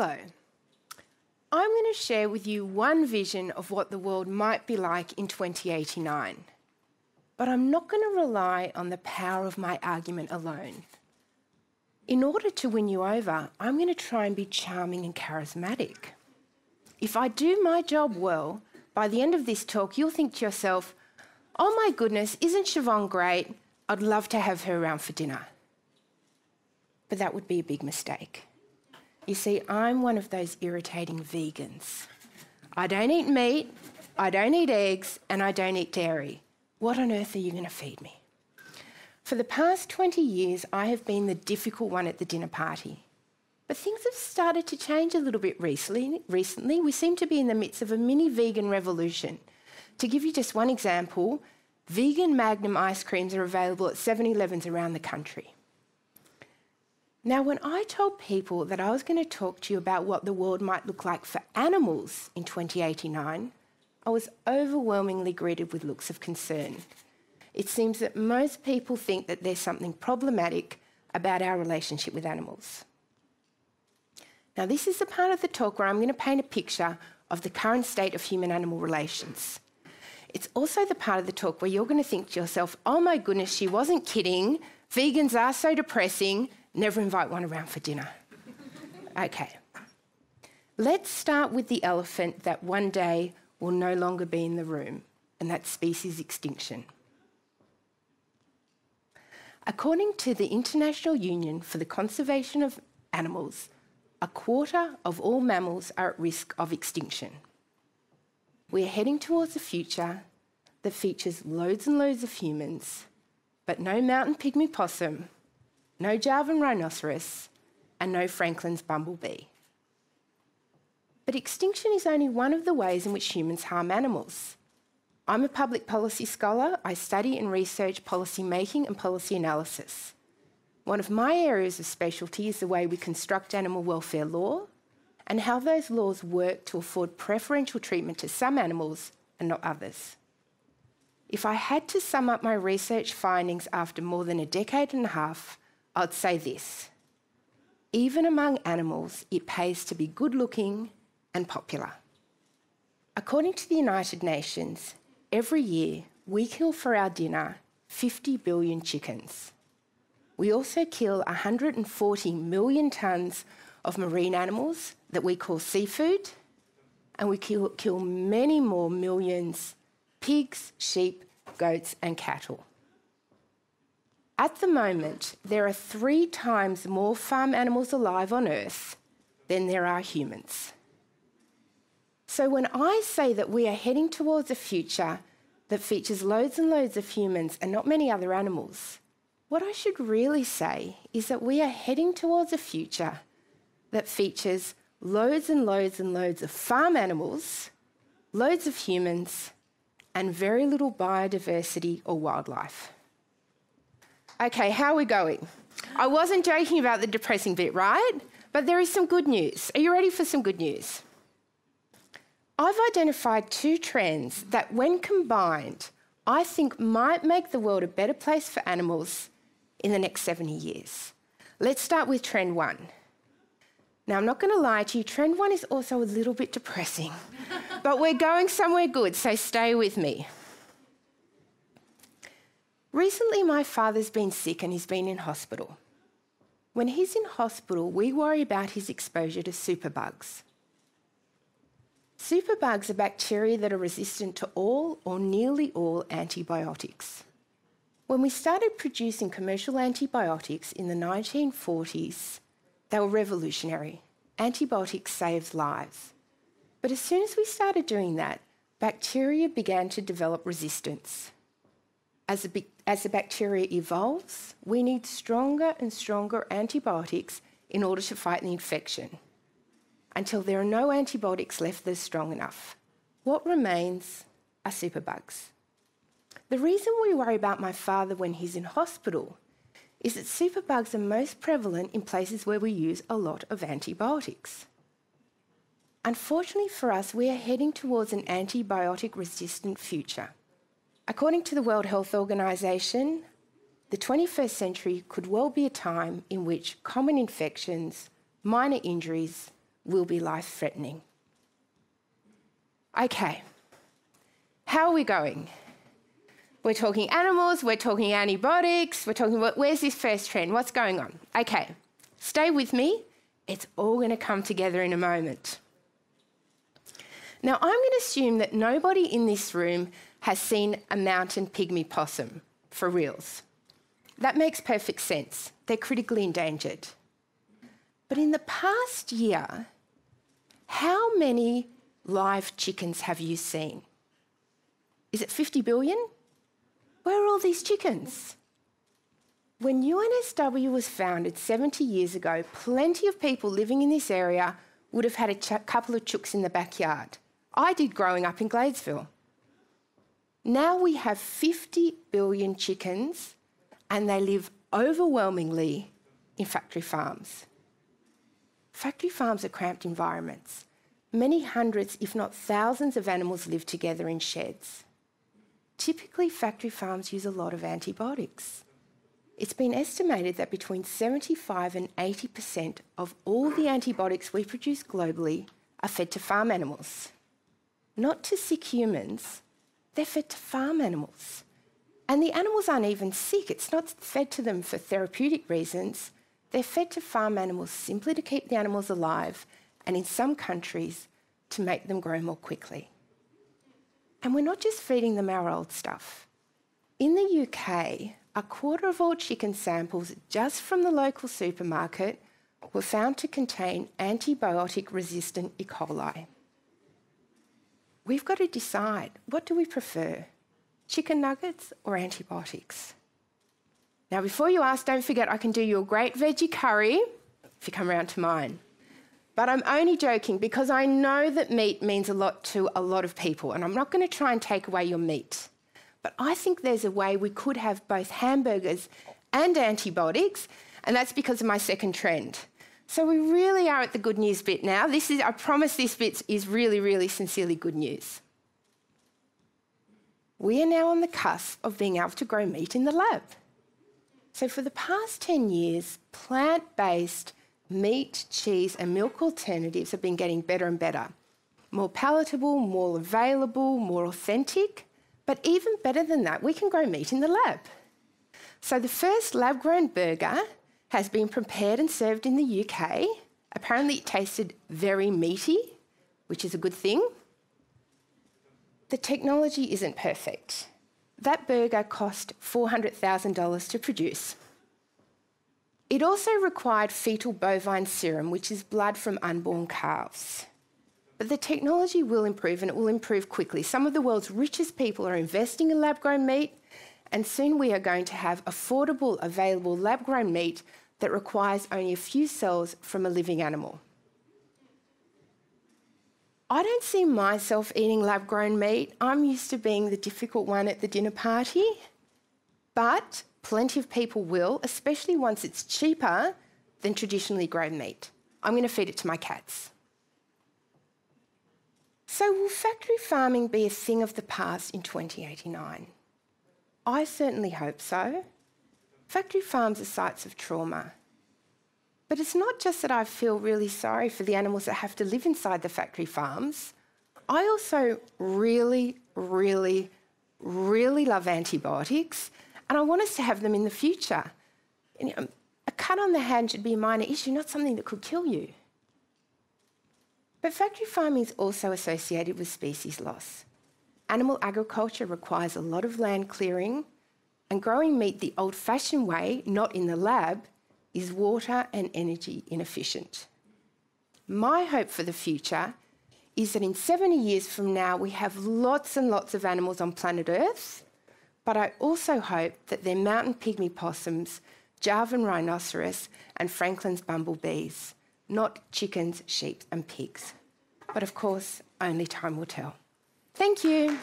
Hello. I'm going to share with you one vision of what the world might be like in 2089. But I'm not going to rely on the power of my argument alone. In order to win you over, I'm going to try and be charming and charismatic. If I do my job well, by the end of this talk, you'll think to yourself, oh my goodness, isn't Siobhan great? I'd love to have her around for dinner. But that would be a big mistake. You see, I'm one of those irritating vegans. I don't eat meat, I don't eat eggs, and I don't eat dairy. What on earth are you going to feed me? For the past 20 years, I have been the difficult one at the dinner party. But things have started to change a little bit recently. recently. We seem to be in the midst of a mini vegan revolution. To give you just one example, vegan Magnum ice creams are available at 7 Elevens around the country. Now, when I told people that I was going to talk to you about what the world might look like for animals in 2089, I was overwhelmingly greeted with looks of concern. It seems that most people think that there's something problematic about our relationship with animals. Now, this is the part of the talk where I'm going to paint a picture of the current state of human animal relations. It's also the part of the talk where you're going to think to yourself, oh my goodness, she wasn't kidding. Vegans are so depressing. Never invite one around for dinner. okay. Let's start with the elephant that one day will no longer be in the room, and that's species extinction. According to the International Union for the Conservation of Animals, a quarter of all mammals are at risk of extinction. We are heading towards a future that features loads and loads of humans, but no mountain pygmy possum, no Javan rhinoceros, and no Franklin's bumblebee. But extinction is only one of the ways in which humans harm animals. I'm a public policy scholar. I study and research policy making and policy analysis. One of my areas of specialty is the way we construct animal welfare law and how those laws work to afford preferential treatment to some animals and not others. If I had to sum up my research findings after more than a decade and a half, I'd say this. Even among animals, it pays to be good looking and popular. According to the United Nations, every year we kill for our dinner 50 billion chickens. We also kill 140 million tonnes of marine animals that we call seafood, and we kill, kill many more millions pigs, sheep, goats, and cattle. At the moment, there are three times more farm animals alive on Earth than there are humans. So when I say that we are heading towards a future that features loads and loads of humans and not many other animals, what I should really say is that we are heading towards a future that features loads and loads and loads of farm animals, loads of humans, and very little biodiversity or wildlife. Okay, how are we going? I wasn't joking about the depressing bit, right? But there is some good news. Are you ready for some good news? I've identified two trends that, when combined, I think might make the world a better place for animals in the next 70 years. Let's start with trend one. Now, I'm not going to lie to you, trend one is also a little bit depressing, but we're going somewhere good, so stay with me. Recently, my father's been sick and he's been in hospital. When he's in hospital, we worry about his exposure to superbugs. Superbugs are bacteria that are resistant to all or nearly all antibiotics. When we started producing commercial antibiotics in the 1940s, they were revolutionary. Antibiotics saved lives. But as soon as we started doing that, bacteria began to develop resistance. As the, as the bacteria evolves, we need stronger and stronger antibiotics in order to fight the infection until there are no antibiotics left that are strong enough. What remains are superbugs. The reason we worry about my father when he's in hospital is that superbugs are most prevalent in places where we use a lot of antibiotics. Unfortunately for us, we are heading towards an antibiotic resistant future. According to the World Health Organization, the 21st century could well be a time in which common infections, minor injuries, will be life threatening. Okay, how are we going? We're talking animals, we're talking antibiotics, we're talking, where's this first trend? What's going on? Okay, stay with me. It's all going to come together in a moment. Now, I'm going to assume that nobody in this room has seen a mountain pygmy possum for reals. That makes perfect sense. They're critically endangered. But in the past year, how many live chickens have you seen? Is it 50 billion? Where are all these chickens? When UNSW was founded 70 years ago, plenty of people living in this area would have had a couple of chooks in the backyard. I did growing up in Gladesville. Now we have 50 billion chickens and they live overwhelmingly in factory farms. Factory farms are cramped environments. Many hundreds, if not thousands, of animals live together in sheds. Typically, factory farms use a lot of antibiotics. It's been estimated that between 75 and 80% of all the antibiotics we produce globally are fed to farm animals. Not to sick humans, they're fed to farm animals. And the animals aren't even sick, it's not fed to them for therapeutic reasons. They're fed to farm animals simply to keep the animals alive, and in some countries, to make them grow more quickly. And we're not just feeding them our old stuff. In the UK, a quarter of all chicken samples just from the local supermarket were found to contain antibiotic resistant E. coli. We've got to decide what do we prefer? chicken nuggets or antibiotics? Now, before you ask, don't forget I can do you a great veggie curry if you come around to mine. But I'm only joking because I know that meat means a lot to a lot of people, and I'm not going to try and take away your meat. But I think there's a way we could have both hamburgers and antibiotics, and that's because of my second trend. So we really are at the good news bit now. This is, I promise this bit is really, really sincerely good news we are now on the cusp of being able to grow meat in the lab. So, for the past 10 years, plant based meat, cheese, and milk alternatives have been getting better and better. More palatable, more available, more authentic. But even better than that, we can grow meat in the lab. So, the first lab grown burger has been prepared and served in the UK. Apparently, it tasted very meaty, which is a good thing. The technology isn't perfect. That burger cost $400,000 to produce. It also required fetal bovine serum, which is blood from unborn calves. But the technology will improve and it will improve quickly. Some of the world's richest people are investing in lab grown meat, and soon we are going to have affordable, available lab grown meat that requires only a few cells from a living animal. I don't see myself eating lab grown meat. I'm used to being the difficult one at the dinner party. But plenty of people will, especially once it's cheaper than traditionally grown meat. I'm going to feed it to my cats. So, will factory farming be a thing of the past in 2089? I certainly hope so. Factory farms are sites of trauma. But it's not just that I feel really sorry for the animals that have to live inside the factory farms. I also really, really, really love antibiotics, and I want us to have them in the future. Know, um, a cut on the hand should be a minor issue, not something that could kill you. But factory farming is also associated with species loss. Animal agriculture requires a lot of land clearing, and growing meat the old fashioned way, not in the lab, is water and energy inefficient. My hope for the future is that in 70 years from now, we have lots and lots of animals on planet Earth, but I also hope that they're mountain pygmy possums, Javan rhinoceros, and Franklin's bumblebees, not chickens, sheep, and pigs. But of course, only time will tell. Thank you.